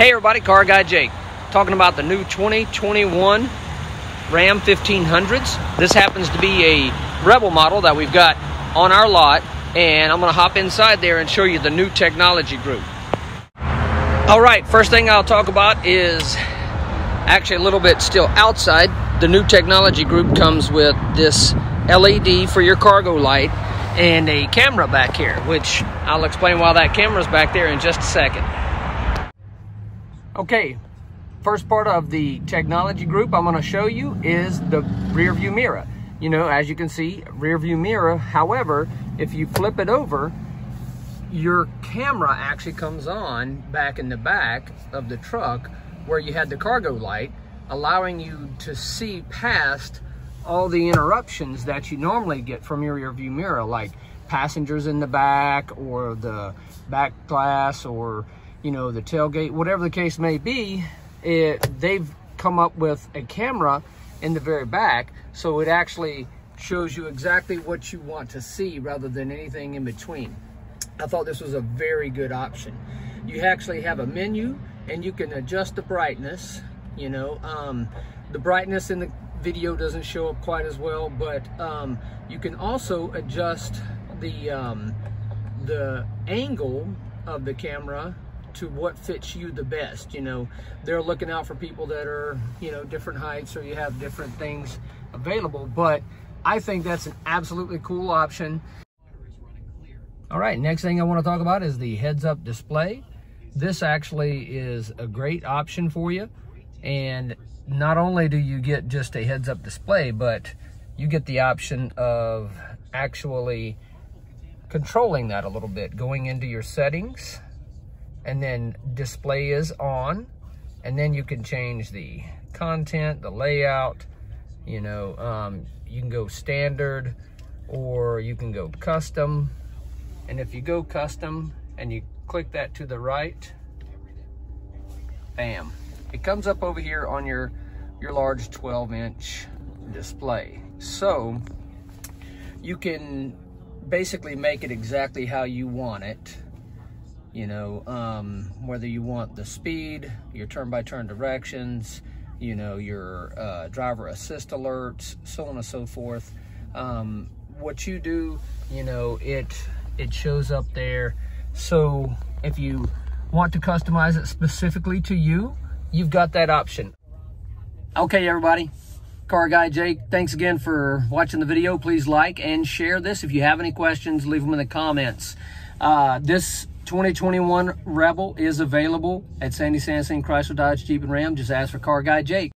Hey everybody, Car Guy Jake. Talking about the new 2021 Ram 1500s. This happens to be a Rebel model that we've got on our lot and I'm gonna hop inside there and show you the new technology group. All right, first thing I'll talk about is actually a little bit still outside. The new technology group comes with this LED for your cargo light and a camera back here, which I'll explain why that camera's back there in just a second. Okay, first part of the technology group I'm gonna show you is the rear view mirror. You know, as you can see, rear view mirror. However, if you flip it over, your camera actually comes on back in the back of the truck where you had the cargo light, allowing you to see past all the interruptions that you normally get from your rear view mirror, like passengers in the back or the back glass or, you know, the tailgate, whatever the case may be, it, they've come up with a camera in the very back. So it actually shows you exactly what you want to see rather than anything in between. I thought this was a very good option. You actually have a menu and you can adjust the brightness, you know, um, the brightness in the video doesn't show up quite as well, but um, you can also adjust the, um, the angle of the camera to what fits you the best. You know, they're looking out for people that are, you know, different heights or you have different things available, but I think that's an absolutely cool option. All right, next thing I want to talk about is the heads-up display. This actually is a great option for you. And not only do you get just a heads-up display, but you get the option of actually controlling that a little bit, going into your settings, and then display is on, and then you can change the content, the layout, you know, um, you can go standard, or you can go custom, and if you go custom and you click that to the right, bam. It comes up over here on your, your large 12 inch display. So you can basically make it exactly how you want it. You know, um, whether you want the speed, your turn-by-turn -turn directions, you know, your uh, driver assist alerts, so on and so forth. Um, what you do, you know, it it shows up there. So if you want to customize it specifically to you, you've got that option. Okay, everybody. Car Guy Jake, thanks again for watching the video. Please like and share this. If you have any questions, leave them in the comments. Uh, this 2021 Rebel is available at Sandy Sansing Chrysler Dodge Jeep and Ram. Just ask for Car Guy Jake.